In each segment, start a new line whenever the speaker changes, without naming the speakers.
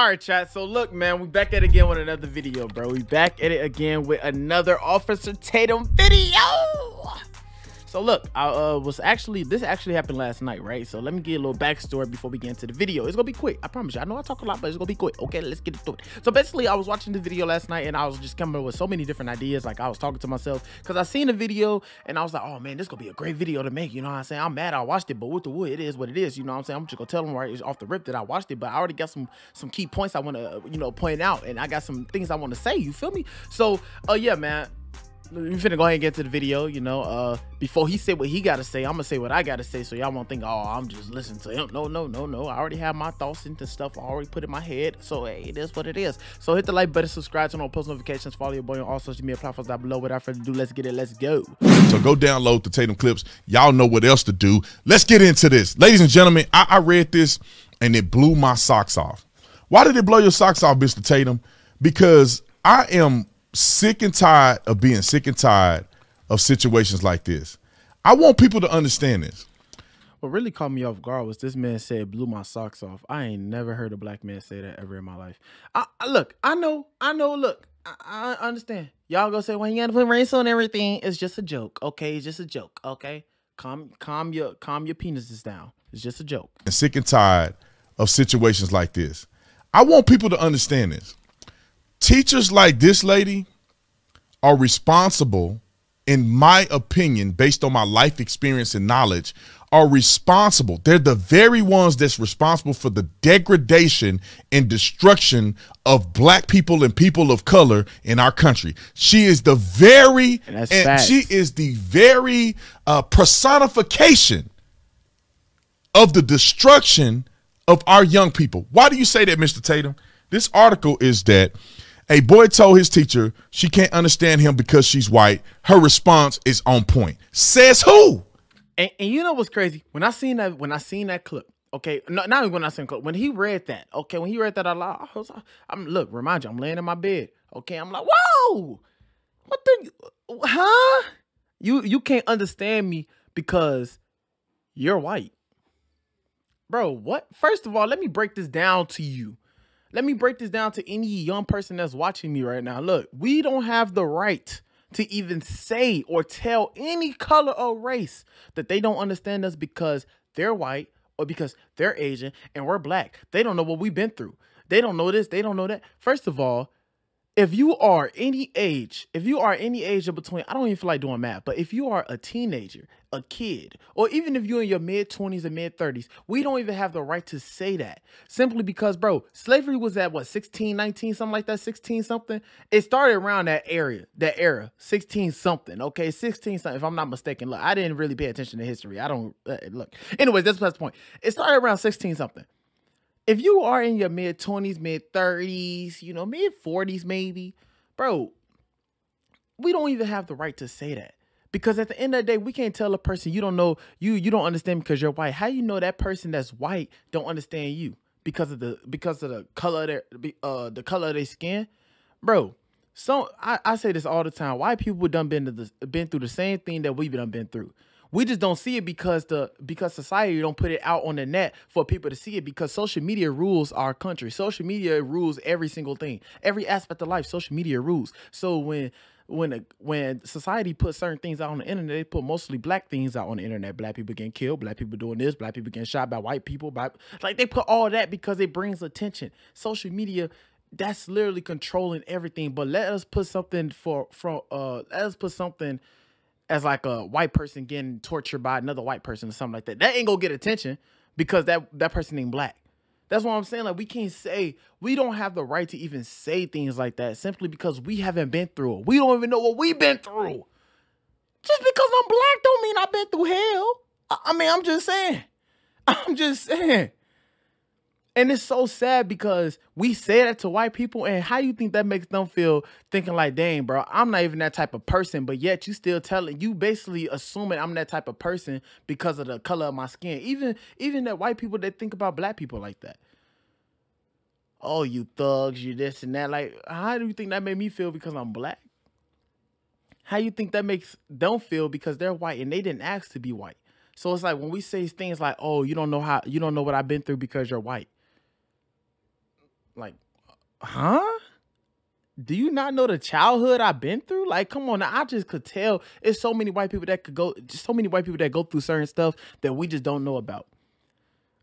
All right, chat. So look, man, we back at it again with another video, bro. We back at it again with another Officer Tatum video. So look, I uh, was actually this actually happened last night, right? So let me get a little backstory before we get into the video. It's gonna be quick, I promise you. I know I talk a lot, but it's gonna be quick. Okay, let's get into it. So basically, I was watching the video last night and I was just coming up with so many different ideas. Like I was talking to myself because I seen the video and I was like, oh man, this gonna be a great video to make. You know what I'm saying? I'm mad I watched it, but with the wood, it is what it is. You know what I'm saying? I'm just gonna tell them right off the rip that I watched it, but I already got some some key points I want to you know point out, and I got some things I want to say. You feel me? So, uh, yeah, man we finna go ahead and get to the video, you know. Uh before he said what he gotta say, I'm gonna say what I gotta say so y'all won't think, oh, I'm just listening to him. No, no, no, no. I already have my thoughts into stuff I already put in my head. So hey, it is what it is. So hit the like button, subscribe, turn on post notifications, follow your boy on all social media platforms down below. Without further ado, let's get it, let's go.
So go download the Tatum clips. Y'all know what else to do. Let's get into this. Ladies and gentlemen, I, I read this and it blew my socks off. Why did it blow your socks off, Mr. Tatum? Because I am sick and tired of being sick and tired of situations like this. I want people to understand this.
What really caught me off guard was this man said blew my socks off. I ain't never heard a black man say that ever in my life. I, I look, I know, I know, look, I, I understand. Y'all go say, well, you gotta put race on everything. It's just a joke, okay? It's just a joke, okay? Calm, calm your, calm your penises down. It's just a joke.
And sick and tired of situations like this. I want people to understand this. Teachers like this lady are responsible in my opinion, based on my life experience and knowledge, are responsible. They're the very ones that's responsible for the degradation and destruction of black people and people of color in our country. She is the very, and, and she is the very uh, personification of the destruction of our young people. Why do you say that, Mr. Tatum? This article is that a boy told his teacher she can't understand him because she's white. Her response is on point. Says who?
And, and you know what's crazy? When I seen that, when I seen that clip, okay, no, not even when I seen clip, when he read that, okay, when he read that out loud, I was, I'm look, remind you, I'm laying in my bed, okay, I'm like, whoa, what the, huh? You you can't understand me because you're white, bro. What? First of all, let me break this down to you. Let me break this down to any young person that's watching me right now. Look, we don't have the right to even say or tell any color or race that they don't understand us because they're white or because they're Asian and we're black. They don't know what we've been through. They don't know this. They don't know that. First of all, if you are any age, if you are any age of between, I don't even feel like doing math, but if you are a teenager, a kid, or even if you're in your mid 20s and mid 30s, we don't even have the right to say that. Simply because, bro, slavery was at what, 16, 19, something like that, 16 something? It started around that area, that era, 16 something, okay? 16 something, if I'm not mistaken. Look, I didn't really pay attention to history. I don't, uh, look. Anyways, that's the point. It started around 16 something if you are in your mid 20s, mid 30s, you know, mid 40s maybe, bro, we don't even have the right to say that. Because at the end of the day, we can't tell a person you don't know you you don't understand because you're white. How you know that person that's white don't understand you because of the because of the color of their uh the color of their skin, bro. So I, I say this all the time. White people done been to the, been through the same thing that we've done been through. We just don't see it because the because society don't put it out on the net for people to see it because social media rules our country. Social media rules every single thing. Every aspect of life, social media rules. So when when a, when society puts certain things out on the internet, they put mostly black things out on the internet. Black people getting killed, black people doing this, black people getting shot by white people. By like they put all that because it brings attention. Social media, that's literally controlling everything. But let us put something for from uh let us put something as like a white person getting tortured by another white person or something like that. That ain't gonna get attention because that that person ain't black. That's what I'm saying. Like we can't say we don't have the right to even say things like that simply because we haven't been through it. We don't even know what we've been through. Just because I'm black don't mean I've been through hell. I, I mean, I'm just saying. I'm just saying. And it's so sad because we say that to white people, and how you think that makes them feel thinking like, dang, bro, I'm not even that type of person, but yet you still telling you basically assuming I'm that type of person because of the color of my skin. Even even that white people that think about black people like that. Oh, you thugs, you this and that. Like, how do you think that made me feel because I'm black? How you think that makes them feel because they're white and they didn't ask to be white? So it's like when we say things like, "Oh, you don't know how you don't know what I've been through because you're white." Like, huh? Do you not know the childhood I've been through? Like, come on, I just could tell. It's so many white people that could go, just so many white people that go through certain stuff that we just don't know about.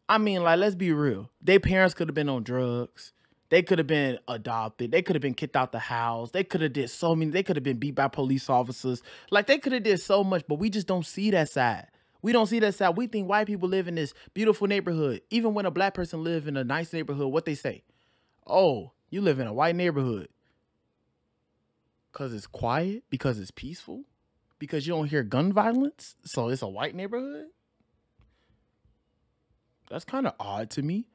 I mean, like, let's be real. Their parents could have been on drugs. They could have been adopted. They could have been kicked out the house. They could have did so many. They could have been beat by police officers. Like they could have did so much, but we just don't see that side. We don't see that side. We think white people live in this beautiful neighborhood. Even when a black person live in a nice neighborhood, what they say? Oh, you live in a white neighborhood. Cause it's quiet, because it's peaceful, because you don't hear gun violence. So it's a white neighborhood. That's kind of odd to me.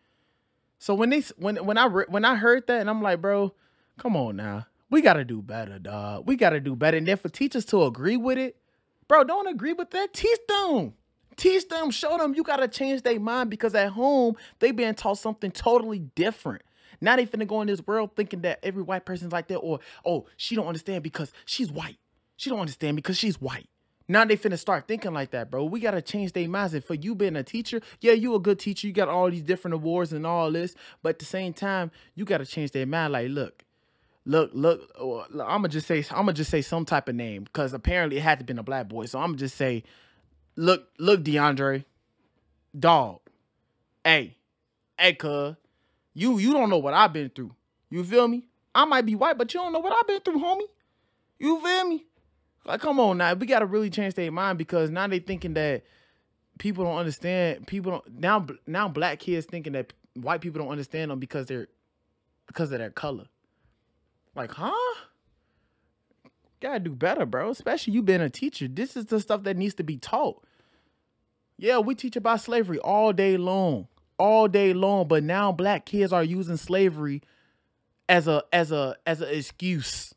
So when they when when I when I heard that and I'm like, bro, come on now, we gotta do better, dog. We gotta do better. And then for teachers to agree with it, bro, don't agree with that. Teach them, teach them, show them. You gotta change their mind because at home they being taught something totally different. Now they finna go in this world thinking that every white person's like that, or oh, she don't understand because she's white. She don't understand because she's white. Now they finna start thinking like that, bro. We gotta change their minds. And for you being a teacher, yeah, you a good teacher. You got all these different awards and all this, but at the same time, you gotta change their mind. Like, look, look, look. Uh, I'm gonna just say, I'm gonna just say some type of name because apparently it had to been a black boy. So I'm gonna just say, look, look, DeAndre, dog, hey, hey, cuz, you you don't know what I've been through. You feel me? I might be white, but you don't know what I've been through, homie. You feel me? Like, come on now, we gotta really change their mind because now they thinking that people don't understand. People don't now. Now black kids thinking that white people don't understand them because they're because of their color. Like, huh? Gotta do better, bro. Especially you being a teacher. This is the stuff that needs to be taught. Yeah, we teach about slavery all day long, all day long. But now black kids are using slavery as a as a as an excuse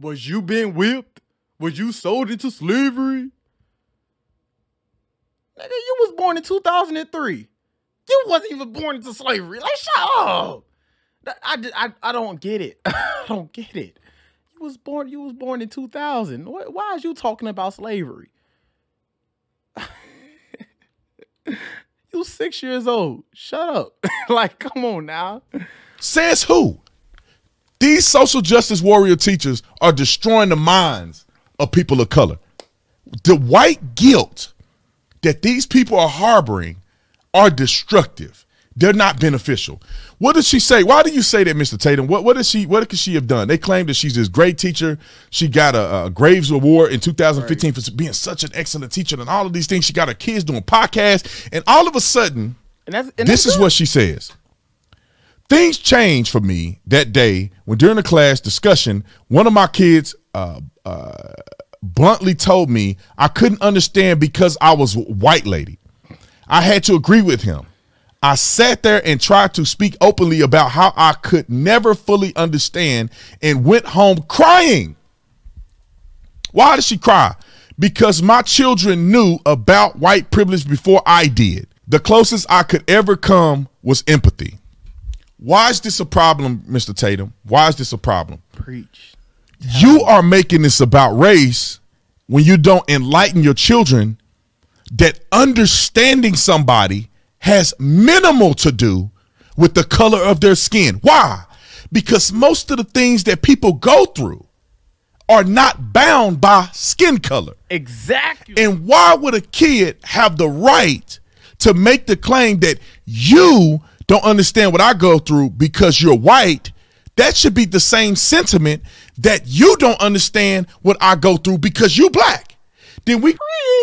was you being whipped? Was you sold into slavery? Nigga, you was born in 2003. You wasn't even born into slavery. Like, shut up. I, I, I don't get it. I don't get it. You was born you was born in 2000. Why, why is you talking about slavery? you six years old. Shut up. like, come on now.
Says who? These social justice warrior teachers are destroying the minds of people of color. The white guilt that these people are harboring are destructive. They're not beneficial. What does she say? Why do you say that, Mr. Tatum? What what does she what could she have done? They claim that she's this great teacher. She got a, a Graves Award in 2015 right. for being such an excellent teacher and all of these things. She got her kids doing podcasts, and all of a sudden, and that's, and this is what she says. Things changed for me that day when during the class discussion, one of my kids uh, uh, bluntly told me I couldn't understand because I was white lady. I had to agree with him. I sat there and tried to speak openly about how I could never fully understand and went home crying. Why did she cry? Because my children knew about white privilege before I did. The closest I could ever come was empathy. Why is this a problem, Mr. Tatum? Why is this a problem?
Preach.
You are making this about race when you don't enlighten your children that understanding somebody has minimal to do with the color of their skin. Why? Because most of the things that people go through are not bound by skin color.
Exactly.
And why would a kid have the right to make the claim that you don't understand what I go through because you're white, that should be the same sentiment that you don't understand what I go through because you black. Then we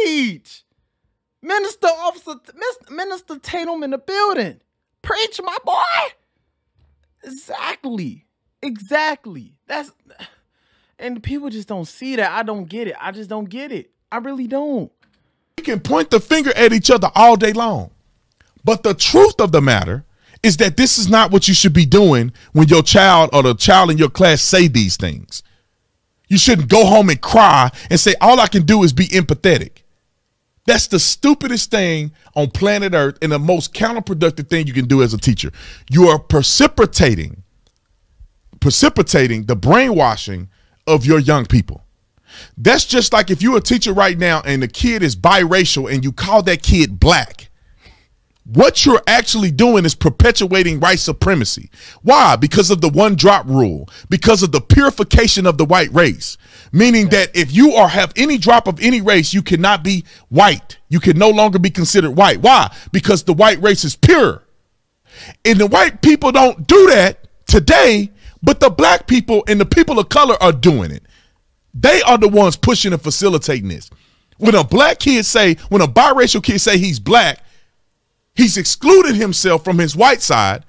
preach. Minister Officer Minister Tatum in the building. Preach, my boy. Exactly. Exactly. That's and people just don't see that. I don't get it. I just don't get it. I really don't.
We can point the finger at each other all day long. But the truth of the matter is that this is not what you should be doing when your child or the child in your class say these things. You shouldn't go home and cry and say, all I can do is be empathetic. That's the stupidest thing on planet Earth and the most counterproductive thing you can do as a teacher. You are precipitating, precipitating the brainwashing of your young people. That's just like if you're a teacher right now and the kid is biracial and you call that kid black what you're actually doing is perpetuating white supremacy. Why? Because of the one drop rule, because of the purification of the white race. Meaning that if you are have any drop of any race, you cannot be white. You can no longer be considered white. Why? Because the white race is pure. And the white people don't do that today, but the black people and the people of color are doing it. They are the ones pushing and facilitating this. When a black kid say, when a biracial kid say he's black, he's excluded himself from his white side,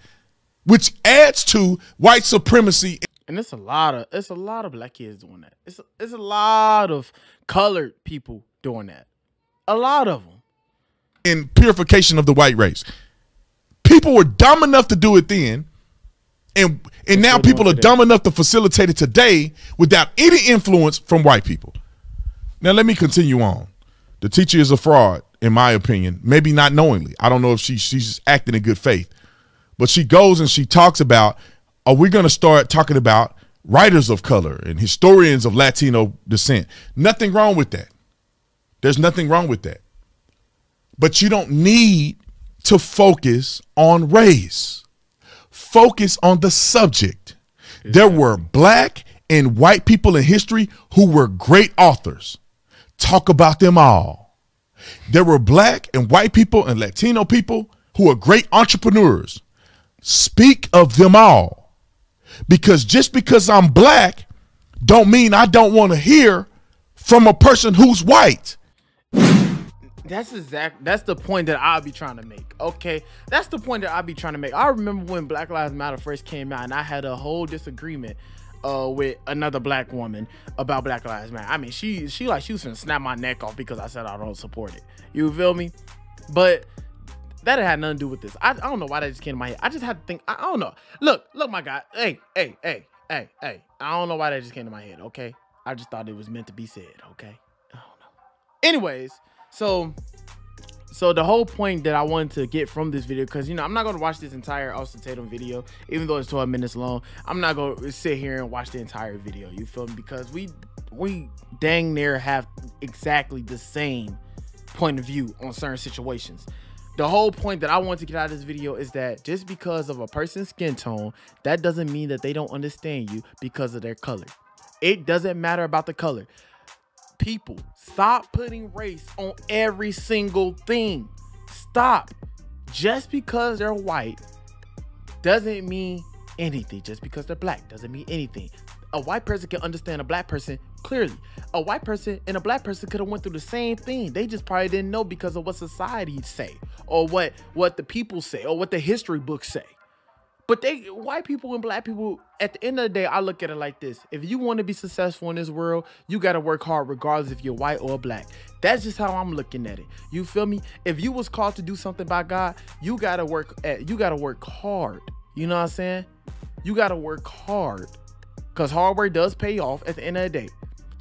which adds to white supremacy.
And it's a lot of it's a lot of black kids doing that. It's a, it's a lot of colored people doing that. A lot of them.
In purification of the white race. People were dumb enough to do it then. And and now people are dumb enough to facilitate it today without any influence from white people. Now let me continue on. The teacher is a fraud, in my opinion. Maybe not knowingly. I don't know if she she's acting in good faith. But she goes and she talks about are we going to start talking about writers of color and historians of Latino descent? Nothing wrong with that. There's nothing wrong with that. But you don't need to focus on race. Focus on the subject. There were black and white people in history who were great authors. Talk about them all. There were black and white people and Latino people who are great entrepreneurs. Speak of them all because just because I'm black don't mean I don't want to hear from a person who's white.
That's exact. That's the point that I'll be trying to make. Okay, that's the point that I'll be trying to make. I remember when Black Lives Matter first came out, and I had a whole disagreement uh, with another black woman about Black Lives Matter. I mean, she she like she was gonna snap my neck off because I said I don't support it. You feel me? But that had nothing to do with this. I, I don't know why that just came to my head. I just had to think. I, I don't know. Look, look, my guy. Hey, hey, hey, hey, hey. I don't know why that just came to my head. Okay, I just thought it was meant to be said. Okay, I don't know. Anyways, so so the whole point that I wanted to get from this video, because you know I'm not gonna watch this entire Officer Tatum video, even though it's 12 minutes long. I'm not gonna sit here and watch the entire video. You feel me? Because we we dang near have exactly the same point of view on certain situations the whole point that I want to get out of this video is that just because of a person's skin tone, that doesn't mean that they don't understand you because of their color. It doesn't matter about the color. People, stop putting race on every single thing. Stop. Just because they're white doesn't mean anything. Just because they're black doesn't mean anything. A white person can understand a black person clearly a white person and a black person could have went through the same thing. They just probably didn't know because of what society say or what what the people say or what the history books say. But they white people and black people at the end of the day i look at it like this. If you want to be successful in this world you got to work hard regardless if you're white or black. That's just how i'm looking at it. You feel me? If you was called to do something by god you got to work at you got to work hard. You know what i'm saying? You got to work hard because hard work does pay off at the end of the day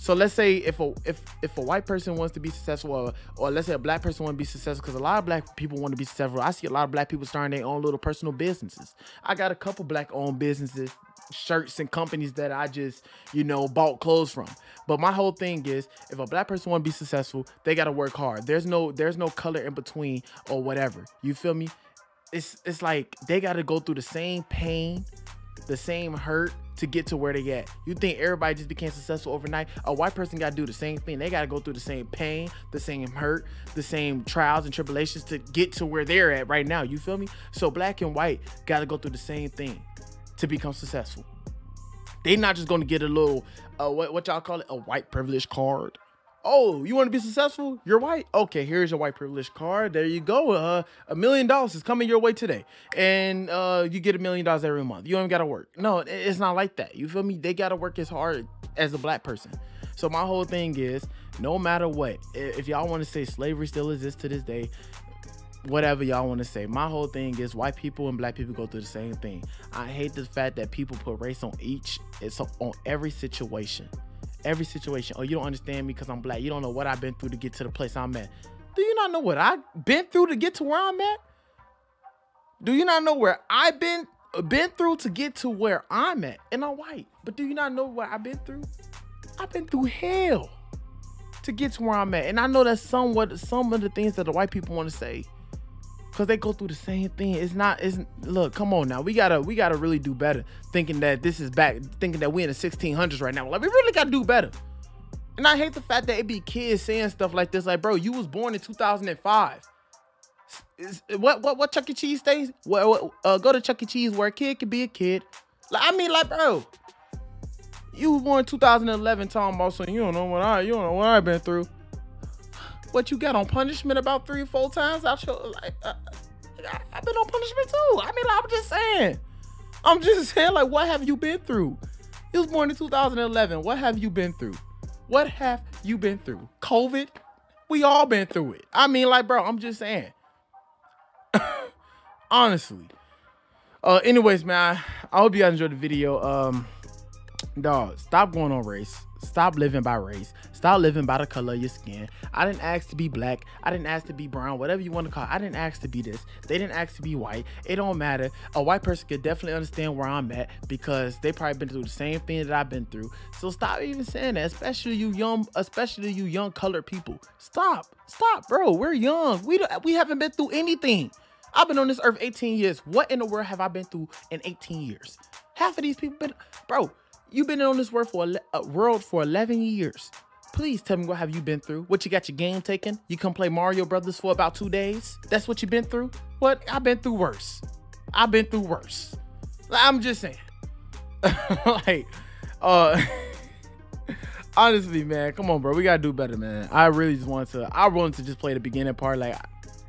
so let's say if a if if a white person wants to be successful, or, or let's say a black person want to be successful, because a lot of black people want to be successful. I see a lot of black people starting their own little personal businesses. I got a couple black owned businesses, shirts and companies that I just you know bought clothes from. But my whole thing is, if a black person want to be successful, they got to work hard. There's no there's no color in between or whatever. You feel me? It's it's like they got to go through the same pain, the same hurt to get to where they at. You think everybody just became successful overnight? A white person got to do the same thing. They got to go through the same pain, the same hurt, the same trials and tribulations to get to where they're at right now. You feel me? So black and white got to go through the same thing to become successful. They not just going to get a little uh, what what y'all call it a white privilege card Oh, you want to be successful? You're white. Okay, here's your white privilege card. There you go. Uh, a million dollars is coming your way today, and uh, you get a million dollars every month. You don't got to work. No, it's not like that. You feel me? They got to work as hard as a black person. So my whole thing is, no matter what, if y'all want to say slavery still exists to this day, whatever y'all want to say. My whole thing is white people and black people go through the same thing. I hate the fact that people put race on each. It's on every situation every situation. Oh, you don't understand me because I'm black. You don't know what I've been through to get to the place I'm at. Do you not know what I've been through to get to where I'm at? Do you not know where I've been been through to get to where I'm at? And I'm white. But do you not know what I've been through? I've been through hell to get to where I'm at. And I know that's somewhat some of the things that the white people want to say. Because they go through the same thing. It's not. It's look. Come on now. We gotta. We gotta really do better. Thinking that this is back. Thinking that we in the 1600s right now. Like we really gotta do better. And I hate the fact that it be kids saying stuff like this. Like, bro, you was born in 2005. Is, what what what Chuck E. Cheese stays? What, what uh, go to Chuck E. Cheese where a kid can be a kid. Like I mean, like, bro, you was born in 2011. Talking about so you don't know what I you don't know what I've been through. What you got on punishment about three or four times? I show like uh, I, I've been on punishment too. I mean, like, I'm just saying. I'm just saying, like, what have you been through? You was born in 2011. What have you been through? What have you been through? COVID? We all been through it. I mean, like, bro, I'm just saying. Honestly. Uh, anyways, man, I hope you guys enjoyed the video. Um, dog, stop going on race. Stop living by race. Stop living by the color of your skin. I didn't ask to be black. I didn't ask to be brown, whatever you want to call it. I didn't ask to be this. They didn't ask to be white. It don't matter. A white person could definitely understand where I'm at because they probably been through the same thing that I've been through. So stop even saying that, especially you young, especially you young colored people. Stop. Stop, bro. We're young. We don't, we haven't been through anything. I've been on this earth 18 years. What in the world have I been through in 18 years? Half of these people been, bro, You've been on this world for uh, world for 11 years. Please tell me what have you been through? What you got your game taken? You come play Mario Brothers for about two days? That's what you've been through? What? I've been through worse. I've been through worse. I'm just saying. like, uh honestly, man, come on, bro. We gotta do better, man. I really just want to I wanted to just play the beginning part. Like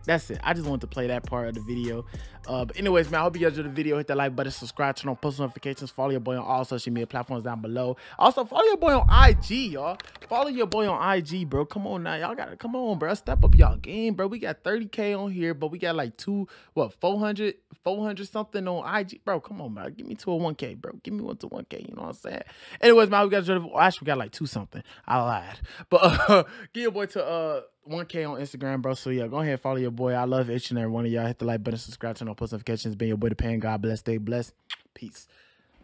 that's it. I just wanted to play that part of the video. Uh, but anyways, man, I hope you guys enjoyed the video. Hit that like button, subscribe, turn on post notifications, follow your boy on all social media platforms down below. Also, follow your boy on IG, y'all. Follow your boy on IG, bro. Come on now. Y'all gotta come on, bro. Step up y'all game, bro. We got 30k on here, but we got like two, what, 400, 400 something on IG. Bro, come on, man. Give me to a 1k, bro. Give me one to 1k. You know what I'm saying? Anyways, man, we got actually we got like two something. I lied. But uh, give your boy to uh 1K on Instagram, bro. So yeah, go ahead and follow your boy. I love each and every one of y'all. Hit the like button, subscribe, turn on post notifications. Been your boy, Depend. God bless. Stay blessed. Peace.